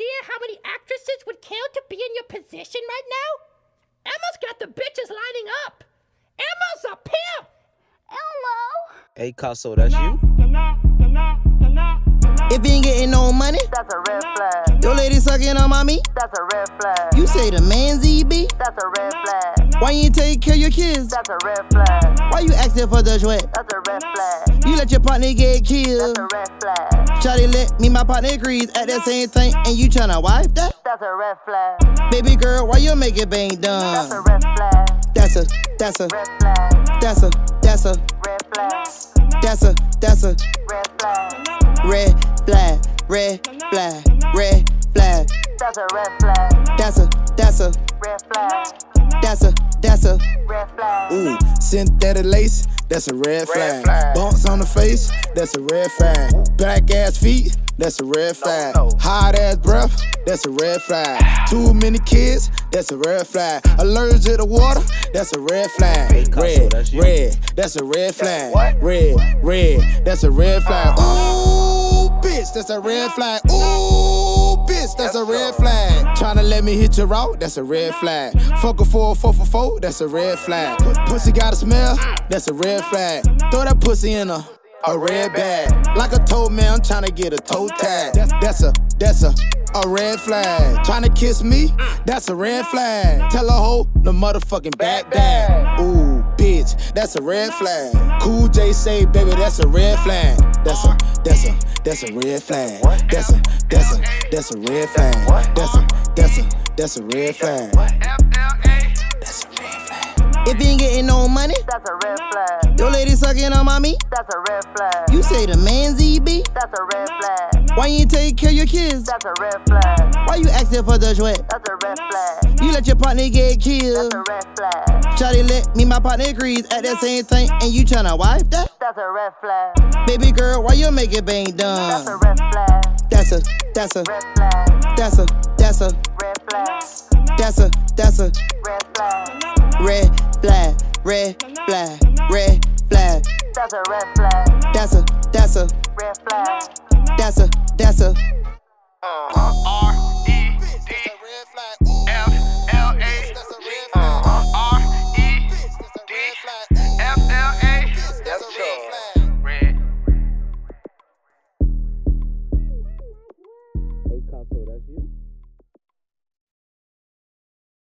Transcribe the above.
idea how many actresses would kill to be in your position right now? Emma's got the bitches lining up. Emma's a pimp. Elmo. Hey, Kasso, that's you? If you ain't getting no money, That's a red flag. your lady sucking on my meat. That's a red flag. You say the man's EB? That's a red flag. Why you ain't take care of your kids? That's a red flag. Why you asking for the sweat? That's a red flag. You let your partner get That's killed. a red flag. Shawty let me my partner agrees at that same thing, and you tryna wife that? That's a red flag. Baby girl, why you make it bang That's a red flag. That's a, that's a, Red flag. that's a, that's a, Red flag. that's a, that's a Red flag. red flag, red flag, red flag. That's a red flag. That's a, that's a, Red flag. that's a, that's a. Red flag. Ooh, synthetic lace, that's a red flag. Bumps on the face, that's a red flag. Black ass feet, that's a red flag. Hot ass breath, that's a red flag. Too many kids, that's a red flag. Allergic to water, that's a red flag. Red, red, that's a red flag. Red, red, that's a red flag. Ooh, bitch, that's a red flag. Ooh, bitch, that's a red flag. Tryna let me hit your route, that's a red flag. Fuck a four, four for four, that's a red flag. Pussy got a smell, that's a red flag. Throw that pussy in a a red bag. Like a toe man, I'm tryna get a toe tag. That's, that's a, that's a, a red flag. Tryna kiss me, that's a red flag. Tell a hoe, the motherfucking back bag. Ooh, bitch, that's a red flag. Kool Jay say, baby, that's a red flag. That's a, that's a, that's a red flag. That's a, that's a, that's a red flag. That's a, that's a, that's a red flag. That's a red flag. If you ain't getting no money, That's a red flag. your lady sucking on my meat. That's a red flag. You say the man's EB? That's a red flag. Why you ain't take care of your kids? That's a red flag. Why you asking for the sweat? That's a red flag. You let your partner get killed, That's a red flag. Shawty let me my partner agrees at that same thing, and you tryna wife that? That's a red flag. Baby girl, why you make it bang That's a red flag. That's a, that's a, that's a, that's a, that's a, that's a Red flag. red flag, red flag. That's a red flag. That's a, that's a, Red flag. that's a, that's a. da Gil.